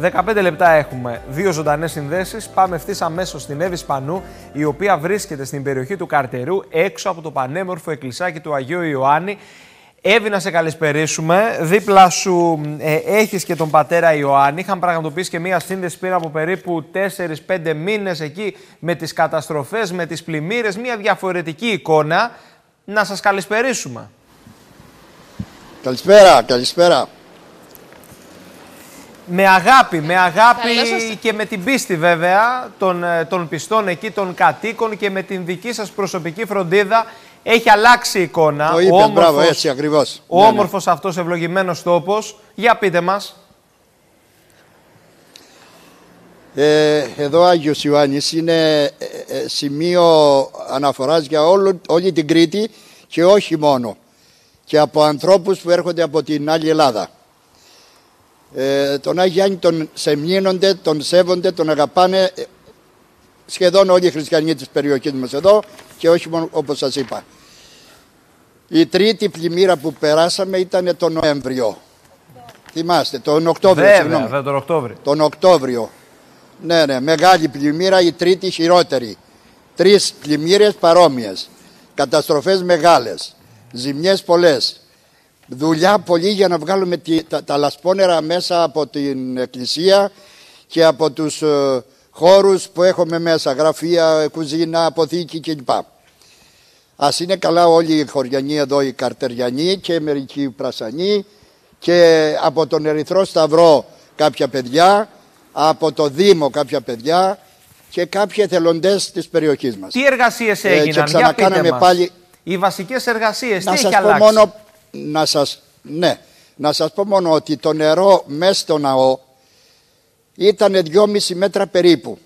15 λεπτά έχουμε. Δύο ζωντανές συνδέσεις. Πάμε ευθύς αμέσως στην Εύη Σπανού, η οποία βρίσκεται στην περιοχή του Καρτερού, έξω από το πανέμορφο εκκλησάκι του Αγίου Ιωάννη. Εύη, να σε καλησπερίσουμε. Δίπλα σου ε, έχεις και τον πατέρα Ιωάννη. Είχαν πραγματοποιήσει και μία σύνδεση πριν από περίπου 4-5 μήνες εκεί με τις καταστροφές, με τις πλημμύρες. Μία διαφορετική εικόνα. Να σας καλησπερίσουμε. Καλησπέρα, καλησπέρα. Με αγάπη, με αγάπη και με την πίστη βέβαια των, ε, των πιστών εκεί, των κατοίκων και με την δική σας προσωπική φροντίδα έχει αλλάξει η εικόνα. Το είπες, μπράβο, έτσι ακριβώς. Ο ναι, ναι. όμορφος αυτός ευλογημένος τόπος. Για πείτε μας. Ε, εδώ Άγιος Ιωάννης είναι ε, ε, σημείο αναφοράς για όλο, όλη την Κρήτη και όχι μόνο. Και από ανθρώπους που έρχονται από την άλλη Ελλάδα. Ε, τον Άγιο Γιάννη τον σεμνύνονται, τον σέβονται, τον αγαπάνε ε, σχεδόν όλοι οι χριστιανοί της περιοχής μας εδώ και όχι μόνο όπως σας είπα. Η τρίτη πλημμύρα που περάσαμε ήταν τον Νοέμβριο. Θυμάστε, τον Οκτώβριο. Βέβαια, βέβαια, τον Οκτώβριο. Τον Οκτώβριο. Ναι, ναι, μεγάλη πλημμύρα, η τρίτη χειρότερη. Τρεις πλημμύρες παρόμοιες. Καταστροφές μεγάλες. Ζημιές πολλές δουλειά πολύ για να βγάλουμε τα, τα λασπόνερα μέσα από την εκκλησία και από τους ε, χώρους που έχουμε μέσα, γραφεία, κουζίνα, αποθήκη κλπ. Ας είναι καλά όλοι οι χωριανοί εδώ, οι καρτεριανοί και μερικοί πρασανοί και από τον Ερυθρό Σταυρό κάποια παιδιά, από το Δήμο κάποια παιδιά και κάποιοι εθελοντές της περιοχής μας. Τι εργασίες έγιναν, ε, και ξανακάναμε πάλι... Οι βασικές εργασίες, τι έχει αλλάξει; Μόνο να σας, ναι, να σας πω μόνο ότι το νερό μέσα στο ναό ήταν 2,5 μέτρα περίπου.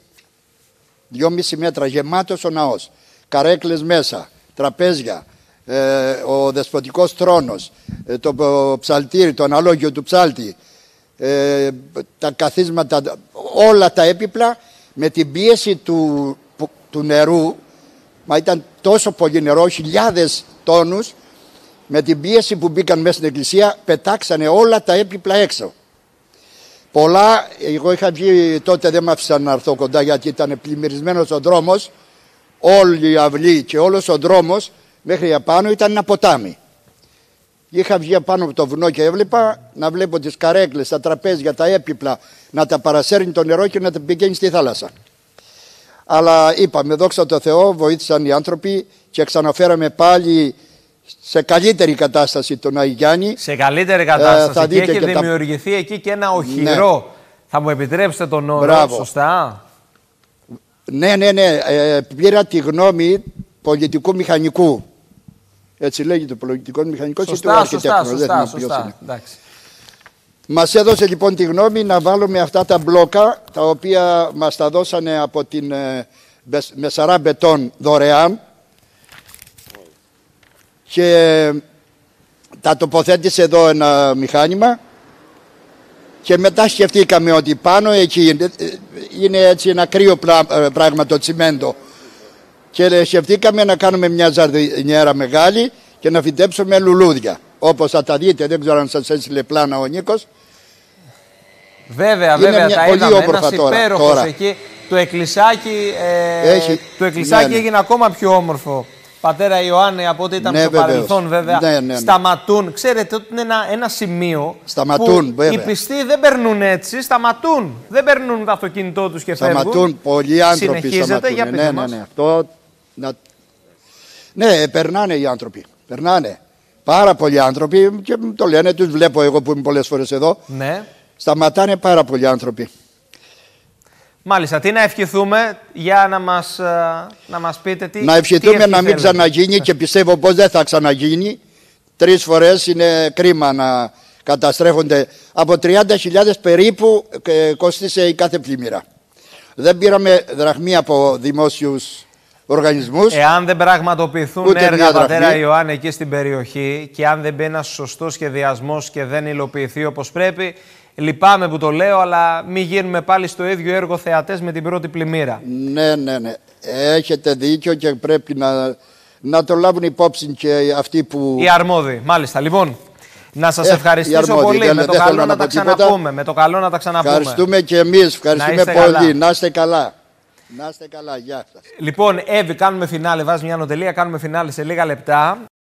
2,5 μέτρα γεμάτος ο ναός. Καρέκλες μέσα, τραπέζια, ε, ο δεσποτικός θρόνος, ε, το ψαλτήρι, το αναλόγιο του ψάλτη, ε, τα καθίσματα, όλα τα έπιπλα με την πίεση του, του νερού, μα ήταν τόσο πολύ νερό, χιλιάδες τόνους, με την πίεση που μπήκαν μέσα στην εκκλησία πετάξανε όλα τα έπιπλα έξω. Πολλά, εγώ είχα βγει τότε δεν με άφησαν να έρθω κοντά γιατί ήταν πλημμυρισμένος ο δρόμος. Όλη η αυλή και όλος ο δρόμος μέχρι απάνω ήταν ένα ποτάμι. Είχα βγει απάνω από το βουνό και έβλεπα να βλέπω τις καρέκλες, τα τραπέζια, τα έπιπλα να τα παρασέρνει το νερό και να τα πηγαίνει στη θάλασσα. Αλλά είπαμε, δόξα τω Θεώ, βοήθησαν οι άνθρωποι και ξαναφέραμε πάλι σε καλύτερη κατάσταση τον Αγιάννη. Σε καλύτερη κατάσταση. Ε, και έχει δημιουργηθεί εκεί και ένα οχυρό. Ναι. Θα μου επιτρέψετε τον όρο, Μπράβο. σωστά; Ναι, ναι, ναι. Ε, πήρα τη γνώμη πολιτικού μηχανικού. Έτσι λέγεται πολιτικό μηχανικό σωστά, σωστά, σωστά, σωστά, Μας έδωσε λοιπόν τη γνώμη να βάλουμε αυτά τα μπλόκα τα οποία μας τα δώσανε από την ε, Μεσαρά Μπετών δωρεάν και τα τοποθέτησε εδώ ένα μηχάνημα και μετά σκεφτήκαμε ότι πάνω εκεί είναι έτσι ένα κρύο ε, πράγμα το τσιμέντο. Και σκεφτήκαμε να κάνουμε μια ζαρδινιέρα μεγάλη και να φυτέψουμε λουλούδια όπως θα τα δείτε, δεν ξέρω αν σας έστειλε πλάνα ο Νίκος. Βέβαια, βέβαια, τα είδαμε, ένας υπέροχος εκεί. Το εκκλησάκι, ε, Έχει, το εκκλησάκι ναι, ναι. έγινε ακόμα πιο όμορφο πατέρα Ιωάννη από ό,τι ήταν ναι, στο βεβαίως. παρελθόν βέβαια, ναι, ναι, ναι. σταματούν. Ξέρετε ότι είναι ένα, ένα σημείο σταματούν, που οι πιστοί δεν περνούν έτσι, σταματούν. Δεν περνούν το αυτοκίνητό τους και σταματούν, φεύγουν. Σταματούν, πολλοί άνθρωποι Συνεχίζεται, σταματούν. για ναι, ναι, ναι, Αυτό, να... ναι, περνάνε οι άνθρωποι, περνάνε. Πάρα πολλοί άνθρωποι και το λένε, τους βλέπω εγώ που είμαι πολλές φορές εδώ. Ναι. Σταματάνε πάρα πολλοί άνθρωποι. Μάλιστα, τι να ευχηθούμε για να μας, ε, να μας πείτε τι Να ευχηθούμε να μην ξαναγίνει και πιστεύω πως δεν θα ξαναγίνει. Τρεις φορές είναι κρίμα να καταστρέφονται. Από 30.000 περίπου ε, κόστησε η κάθε πλημμύρα. Δεν πήραμε δραχμή από δημόσιους οργανισμούς. Εάν δεν πραγματοποιηθούν Ούτε έργα, πατέρα Ιωάννη, εκεί στην περιοχή και αν δεν μπει ένας σωστός σχεδιασμός και δεν υλοποιηθεί όπως πρέπει, Λυπάμαι που το λέω, αλλά μην γίνουμε πάλι στο ίδιο έργο θεατές με την πρώτη πλημμύρα. Ναι, ναι, ναι. Έχετε δίκιο και πρέπει να, να το λάβουν υπόψη και αυτοί που. Οι αρμόδιοι, μάλιστα. Λοιπόν, Να σας Ε, οι ευχαριστήσω αρμόδιοι. πολύ. Δεν- με το δεν καλό θέλω να να τα πω τίποτα. ξαναπούμε. Με το καλό να τα ξαναπούμε. Ευχαριστούμε και εμείς. Ευχαριστούμε είστε πολύ. καλά. Να είστε καλά. Να είστε καλά. Γεια σας. Λοιπόν, Εύη, κάνουμε φινάλε. Βάζεις μια νοτελεία, κάνουμε φινάλε σε λίγα λεπτά.